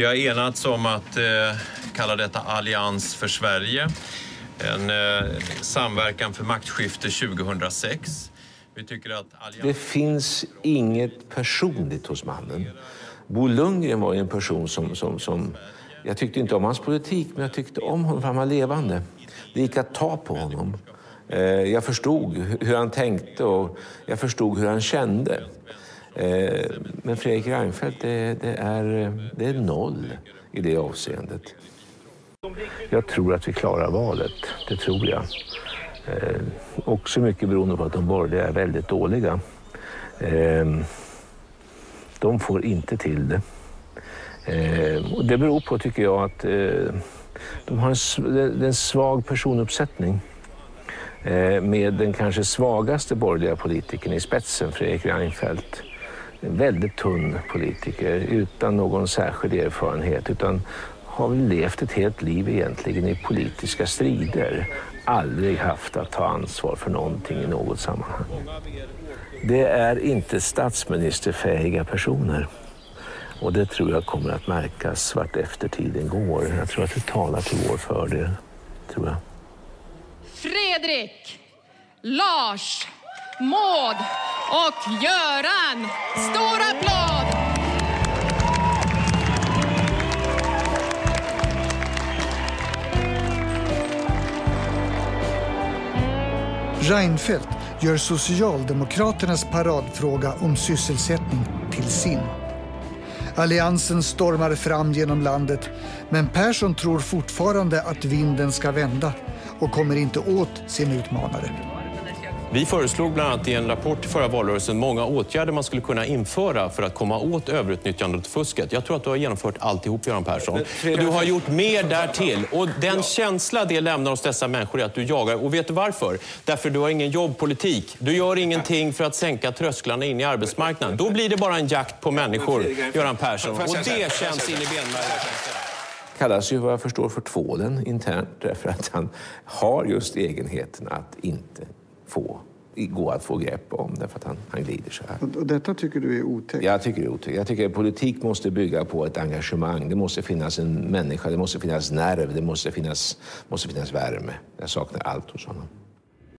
Vi har enats om att eh, kalla detta Allians för Sverige. En eh, samverkan för maktskifte 2006. Vi tycker att allians... Det finns inget personligt hos mannen. Bo Lundgren var en person som, som, som... Jag tyckte inte om hans politik, men jag tyckte om honom för han var levande. Det gick att ta på honom. Eh, jag förstod hur han tänkte och jag förstod hur han kände. Eh, Men Fredrik Reinfeldt, det, det, är, det är noll i det avseendet. Jag tror att vi klarar valet, det tror jag. Eh, också mycket beroende på att de borgerliga är väldigt dåliga. Eh, de får inte till det. Eh, och det beror på, tycker jag, att eh, de har en, det är en svag personuppsättning eh, med den kanske svagaste borgerliga politikern i spetsen, Fredrik Reinfeldt. En väldigt tunn politiker utan någon särskild erfarenhet utan har väl levt ett helt liv egentligen i politiska strider. Aldrig haft att ta ansvar för någonting i något sammanhang. Det är inte statsministerfähiga personer. Och det tror jag kommer att märkas vart efter tiden går. Jag tror att det talar till vår fördel. Tror jag. Fredrik, Lars, Maud och Göran. Stor applåd! Reinfeldt gör Socialdemokraternas paradfråga om sysselsättning till sin. Alliansen stormar fram genom landet, men Persson tror fortfarande att vinden ska vända och kommer inte åt sin utmanare. Vi föreslog bland annat i en rapport i förra valrörelsen många åtgärder man skulle kunna införa för att komma åt överutnyttjandet och fusket. Jag tror att du har genomfört alltihop, Göran Persson. Och du har gjort mer därtill. Och den känsla det lämnar hos dessa människor är att du jagar. Och vet du varför? Därför du har ingen jobbpolitik. Du gör ingenting för att sänka trösklarna in i arbetsmarknaden. Då blir det bara en jakt på människor, Göran Persson. Och det känns in i benmärgen. kallas ju vad jag förstår för tvålen internt därför att han har just egenheten att inte få gå att få grepp om därför att han, han glider så här. Och detta tycker du är otäckt? Jag tycker det är otäckt. Jag tycker politik måste bygga på ett engagemang. Det måste finnas en människa, det måste finnas nerv, det måste finnas, måste finnas värme. Jag saknar allt hos honom.